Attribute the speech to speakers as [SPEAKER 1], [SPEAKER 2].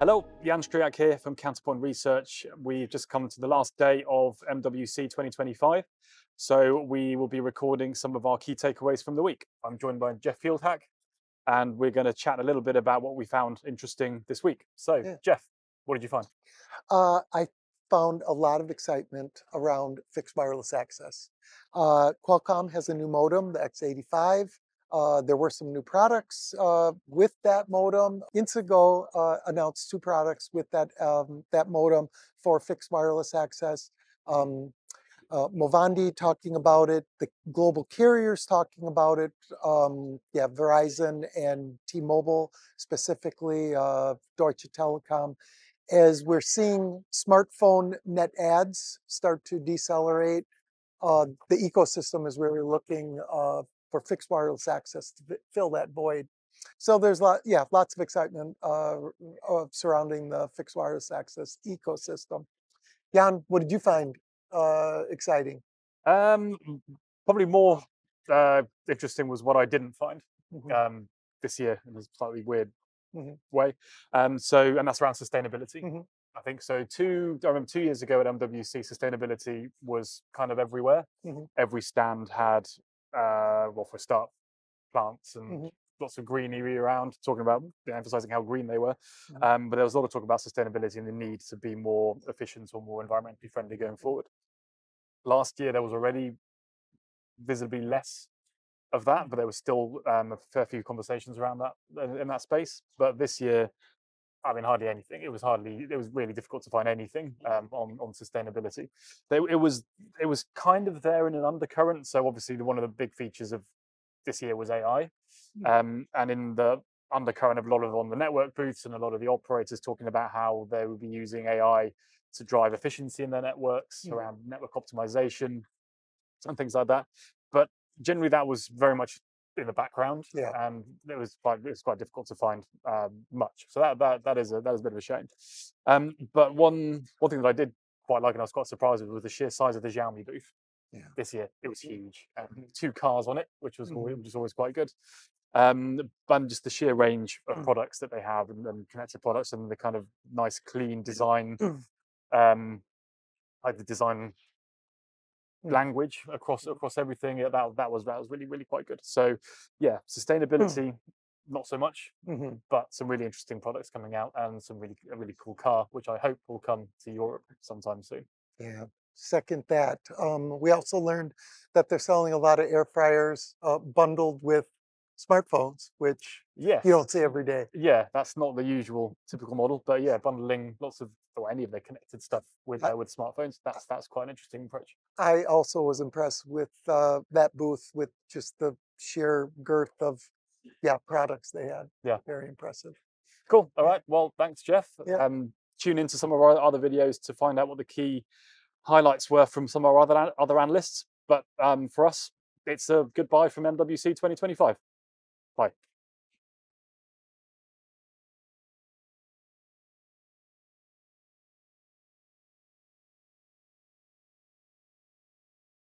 [SPEAKER 1] Hello, Jan Stryjak here from Counterpoint Research. We've just come to the last day of MWC 2025. So we will be recording some of our key takeaways from the week. I'm joined by Jeff Fieldhack, and we're going to chat a little bit about what we found interesting this week. So,
[SPEAKER 2] Yeah.
[SPEAKER 1] Jeff, what did you find?
[SPEAKER 2] Uh, I found a lot of excitement around fixed wireless access. Uh, Qualcomm has a new modem, the X85. Uh, there were some new products uh, with that modem. Inseego uh, announced two products with that um, that modem for fixed wireless access. Um, uh, Movandi talking about it, the global carriers talking about it. Um, yeah, Verizon and T-Mobile specifically, uh, Deutsche Telekom as we're seeing smartphone net adds start to decelerate, the ecosystem is really looking for fixed wireless access to fill that void. So there's lot, yeah, lots of excitement uh, surrounding the fixed wireless access ecosystem. Jan, what did you find uh, exciting?
[SPEAKER 1] Um, probably more uh, interesting was what I didn't find
[SPEAKER 2] Mhm,
[SPEAKER 1] um, this year in a slightly weird
[SPEAKER 2] Mhm.
[SPEAKER 1] way. Um, so, and that's around sustainability.
[SPEAKER 2] Mhm.
[SPEAKER 1] I think so. Two, I remember two years ago at MWC, sustainability was kind of everywhere.
[SPEAKER 2] Mhm.
[SPEAKER 1] Every stand had, uh, well, for a start, plants and
[SPEAKER 2] Mhm.
[SPEAKER 1] lots of greenery around, talking about emphasizing how green they were.
[SPEAKER 2] Mhm.
[SPEAKER 1] Um, but there was a lot of talk about sustainability and the need to be more efficient or more environmentally friendly going forward. Last year, there was already visibly less of that, but there was still um, a fair few conversations around that in, in that space. But this year, I mean, hardly anything. It was hardly. It was really difficult to find anything um, on on sustainability. They, it was it was kind of there in an undercurrent. So obviously, the, one of the big features of this year was AI, um, and in the undercurrent of a lot of on the network booths and a lot of the operators talking about how they would be using AI to drive efficiency in their networks
[SPEAKER 2] Mm.
[SPEAKER 1] around network optimization and things like that. But generally, that was very much in the background,
[SPEAKER 2] Yeah.
[SPEAKER 1] and it was quite it was quite difficult to find um, much. So that that that is a that is a bit of a shame. Um, but one one thing that I did quite like, and I was quite surprised with, was the sheer size of the Xiaomi booth
[SPEAKER 2] Yeah.
[SPEAKER 1] this year. It was huge, um, two cars on it, which was always, which is always quite good. Um, and just the sheer range of
[SPEAKER 2] Mm.
[SPEAKER 1] products that they have and, and connected products and the kind of nice clean design,
[SPEAKER 2] Mm.
[SPEAKER 1] um, like the design
[SPEAKER 2] Mm.
[SPEAKER 1] Language across across everything. yeah, That that was that was really really quite good. So yeah, sustainability not so much,
[SPEAKER 2] Mhm.
[SPEAKER 1] but some really interesting products coming out and some really a really cool car, which I hope will come to Europe sometime soon.
[SPEAKER 2] Yeah, second that. Um, we also learned that they're selling a lot of air fryers uh, bundled with smartphones, which
[SPEAKER 1] Yes.
[SPEAKER 2] you don't see every day.
[SPEAKER 1] yeah, that's not the usual typical model, but yeah, bundling lots of or any of their connected stuff with uh, with smartphones. That's that's quite an interesting approach.
[SPEAKER 2] I also was impressed with uh, that booth with just the sheer girth of yeah products they had.
[SPEAKER 1] Yeah.
[SPEAKER 2] very impressive.
[SPEAKER 1] Cool. All
[SPEAKER 2] Yeah.
[SPEAKER 1] right. Well, thanks, Jeff.
[SPEAKER 2] Yeah.
[SPEAKER 1] Um, tune into some of our other videos to find out what the key highlights were from some of our other other analysts. But um, for us, it's a goodbye from MWC 2025. Bye.